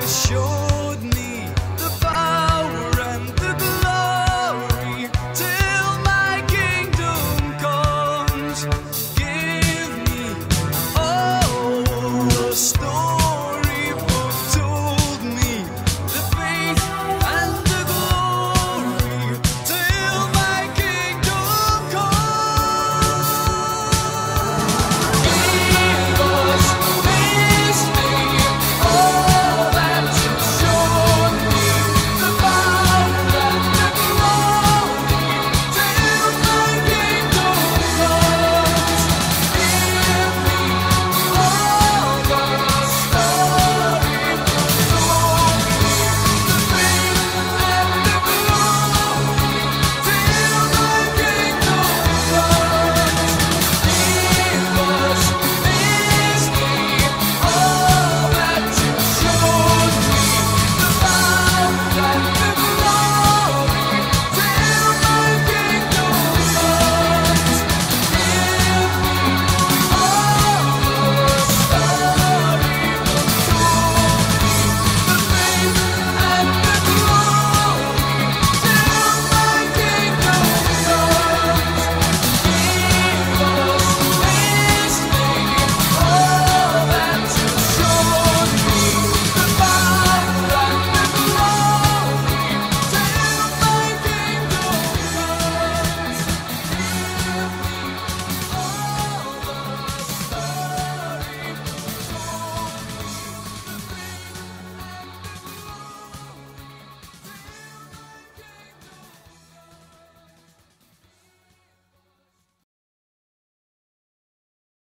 to show